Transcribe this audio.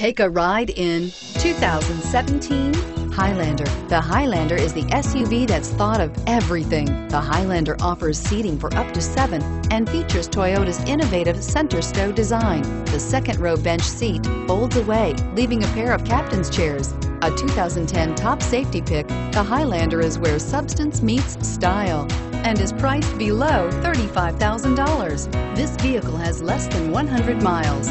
Take a ride in 2017 Highlander. The Highlander is the SUV that's thought of everything. The Highlander offers seating for up to seven and features Toyota's innovative center stow design. The second row bench seat folds away, leaving a pair of captain's chairs. A 2010 top safety pick, the Highlander is where substance meets style and is priced below $35,000. This vehicle has less than 100 miles.